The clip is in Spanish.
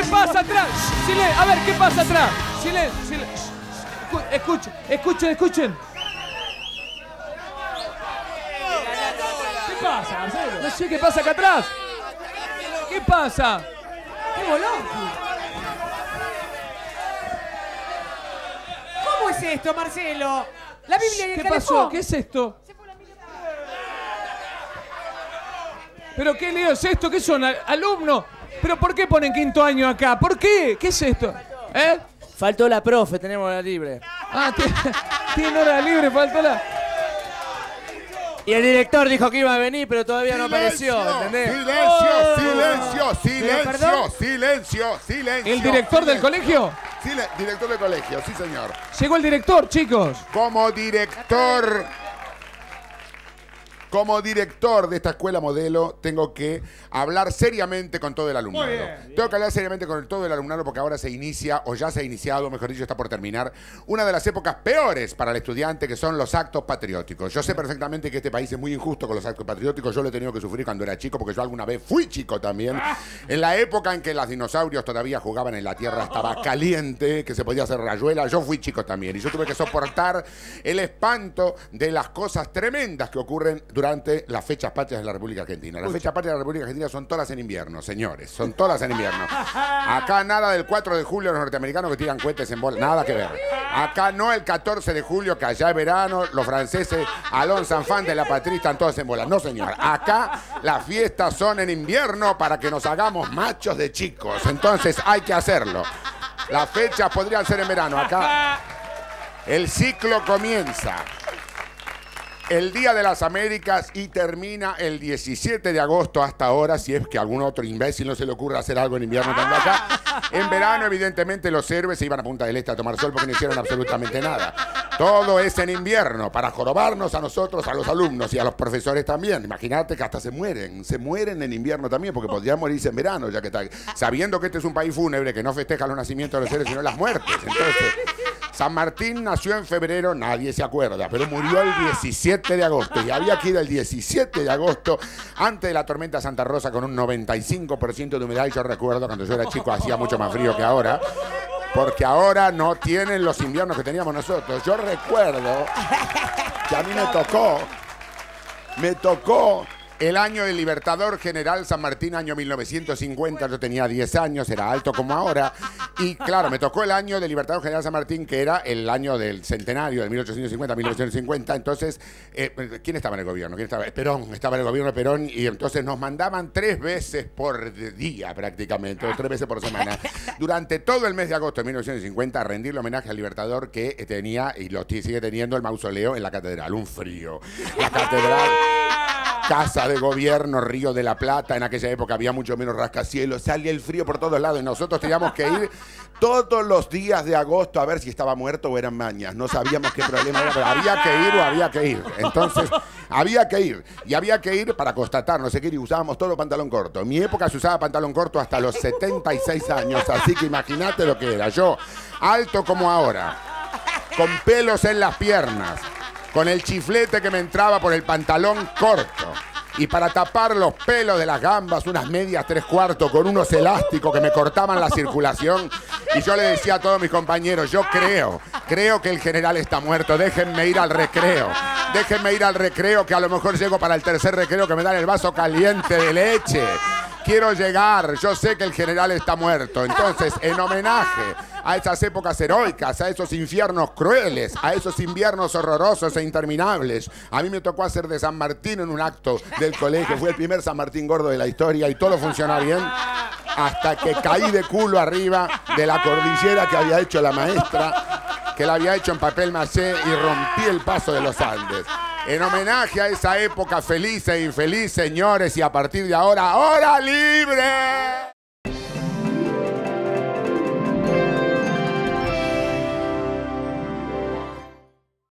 ¿Qué pasa atrás? Silencio. A ver, ¿qué pasa atrás? Silencio, silencio. Escu- Escuchen, escuchen, escuchen. ¿Qué pasa, Marcelo? No sé qué pasa acá atrás. ¿Qué pasa? ¡Qué bolón! ¿Cómo es esto, Marcelo? La Biblia y el ¿Qué pasó? ¿Qué es esto? ¿Pero qué lío es esto? ¿Qué son? al- ¿Alumnos? ¿Pero por qué ponen quinto año acá? ¿Por qué? ¿Qué es esto? ¿Eh? Faltó la profe, tenemos la libre. Ah, tiene, hora libre, faltó la... Y el director dijo que iba a venir, pero todavía no apareció, ¿entendés? Silencio, Oh. silencio, silencio, perdón. silencio, silencio. ¿El director del colegio? Sile- director del colegio, sí señor. Llegó el director, chicos. Como director, como director de esta escuela modelo, tengo que hablar seriamente con todo el alumnado. Tengo que hablar seriamente con todo el alumnado porque ahora se inicia, o ya se ha iniciado, mejor dicho, está por terminar, una de las épocas peores para el estudiante, que son los actos patrióticos. Yo sé perfectamente que este país es muy injusto con los actos patrióticos. Yo lo he tenido que sufrir cuando era chico, porque yo alguna vez fui chico también. En la época en que los dinosaurios todavía jugaban en la tierra, estaba caliente, que se podía hacer rayuela. Yo fui chico también y yo tuve que soportar el espanto de las cosas tremendas que ocurren durante las fechas patrias de la República Argentina. Las fechas patrias de la República Argentina son todas en invierno, señores. Son todas en invierno. Acá nada del 4 de julio los norteamericanos que tiran cohetes en bola. Nada que ver. Acá no el 14 de julio, que allá es verano, los franceses, Alonso Sanfán de la Patria están todos en bola. No, señor. Acá las fiestas son en invierno para que nos hagamos machos de chicos. Entonces hay que hacerlo. Las fechas podrían ser en verano. Acá el ciclo comienza el Día de las Américas y termina el 17 de agosto hasta ahora, si es que a algún otro imbécil no se le ocurre hacer algo en invierno también acá. En verano, evidentemente, los héroes se iban a Punta del Este a tomar sol porque no hicieron absolutamente nada. Todo es en invierno, para jorobarnos a nosotros, a los alumnos y a los profesores también. Imagínate que hasta se mueren, se mueren en invierno también, porque podrían morirse en verano, ya que está, sabiendo que este es un país fúnebre que no festeja los nacimientos de los seres, sino las muertes. Entonces, San Martín nació en febrero, nadie se acuerda, pero murió el 17 de agosto y había que ir el 17 de agosto antes de la tormenta Santa Rosa con un 95% de humedad y yo recuerdo cuando yo era chico hacía mucho más frío que ahora. Porque ahora no tienen los inviernos que teníamos nosotros. Yo recuerdo que a mí me tocó, me tocó el año del Libertador General San Martín, año 1950. Yo tenía 10 años, era alto como ahora. Y claro, me tocó el año del Libertador General San Martín, que era el año del centenario, del 1850-1950. Entonces, eh, ¿quién estaba en el gobierno? ¿Quién estaba? Perón, estaba en el gobierno de Perón. Y entonces nos mandaban tres veces por día prácticamente, o tres veces por semana. Durante todo el mes de agosto de 1950, a rendirle homenaje al Libertador que tenía y lo sigue teniendo el mausoleo en la catedral. Un frío. La catedral. Casa de Gobierno, Río de la Plata, en aquella época había mucho menos rascacielos, salía el frío por todos lados y nosotros teníamos que ir todos los días de agosto a ver si estaba muerto o eran mañas. No sabíamos qué problema era, pero había que ir o había que ir. Entonces, había que ir. Y había que ir para constatar, no sé qué, y usábamos todo pantalón corto. En mi época se usaba pantalón corto hasta los 76 años, así que imagínate lo que era. Yo, alto como ahora, con pelos en las piernas, con el chiflete que me entraba por el pantalón corto. Y para tapar los pelos de las gambas, unas medias tres cuartos con unos elásticos que me cortaban la circulación. Y yo le decía a todos mis compañeros, yo creo, creo que el general está muerto, déjenme ir al recreo. Déjenme ir al recreo, que a lo mejor llego para el tercer recreo que me dan el vaso caliente de leche. Quiero llegar, yo sé que el general está muerto. Entonces, en homenaje a esas épocas heroicas, a esos infiernos crueles, a esos inviernos horrorosos e interminables, a mí me tocó hacer de San Martín en un acto del colegio. Fue el primer San Martín gordo de la historia y todo funcionó bien hasta que caí de culo arriba de la cordillera que había hecho la maestra, que la había hecho en papel maché y rompí el paso de los Andes. En homenaje a esa época feliz e infeliz, señores, y a partir de ahora, ¡hora libre!